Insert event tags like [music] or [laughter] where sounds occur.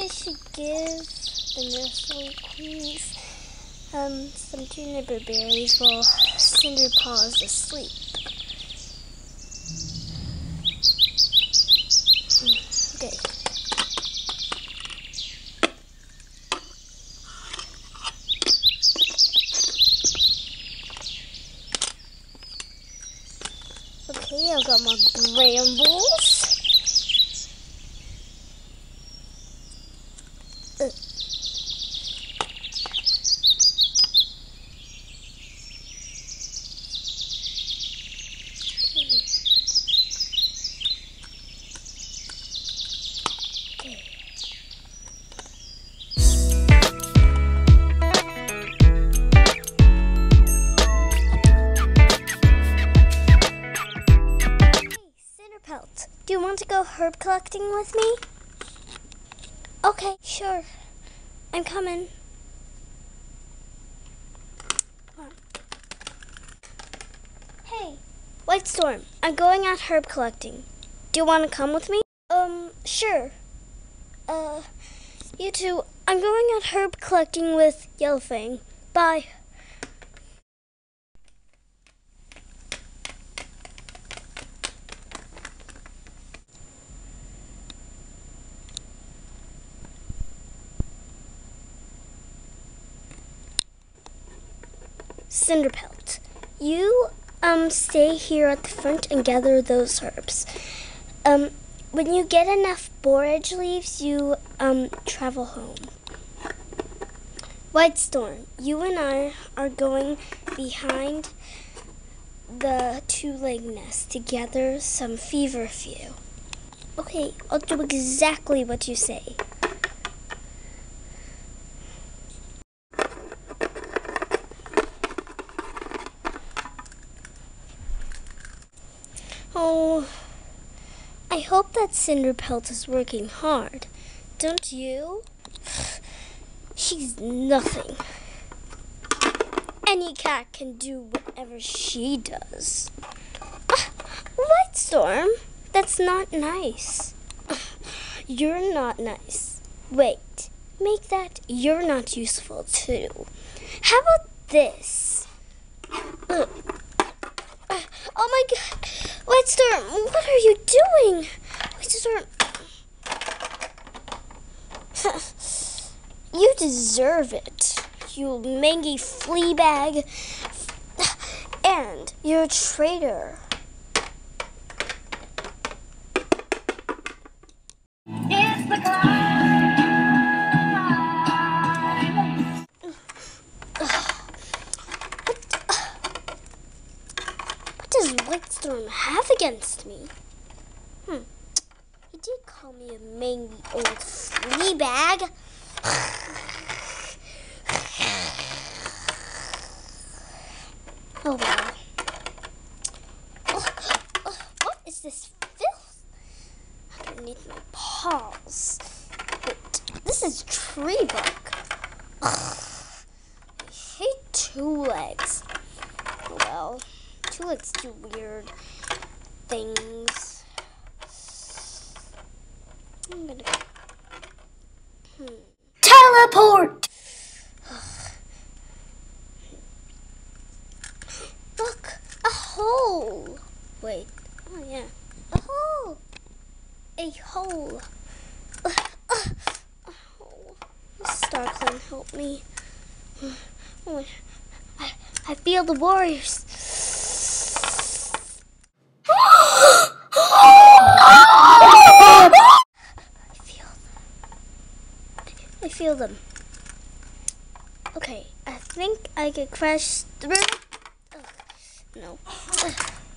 I should give the nursery queens um, some juniper berries while Cinderpaw is asleep. Okay. Okay, I've got my brambles. Uh. Okay. Hey, Cinderpelt, do you want to go herb collecting with me? Okay, sure. I'm coming. Hey, Whitestorm, I'm going out herb collecting. Do you want to come with me? Um, sure. Uh, you two, I'm going out herb collecting with Yellowfang. Bye. Cinderpelt, you um stay here at the front and gather those herbs. Um, when you get enough borage leaves, you um travel home. Whitestorm, you and I are going behind the two-leg nest to gather some feverfew. Okay, I'll do exactly what you say. Oh, I hope that Cinderpelt is working hard. Don't you? She's nothing. Any cat can do whatever she does. Whitestorm, that's not nice. [laughs] You're not nice. Wait, make that you're not useful too. How about this? Ah, [coughs] Oh my god! Whitestorm, what are you doing? Whitestorm. [laughs] You deserve it, you mangy flea bag. [sighs] And you're a traitor. Does Whitestorm have against me? Hmm. He did call me a mangy old flea bag. Oh well. Ugh, what is this filth underneath my paws? Wait, this is tree bark. Ugh, I hate two legs. Oh well, two legs do weird things. I'm gonna. Hmm. Teleport. Look, a hole. Wait. Oh yeah, a hole. A hole. Ugh, ugh, a hole. Starclan, help me. Oh, I, I feel the warriors. I feel them. I feel them. Okay, I think I could crash through. Ugh, no. [gasps] Ugh. [laughs]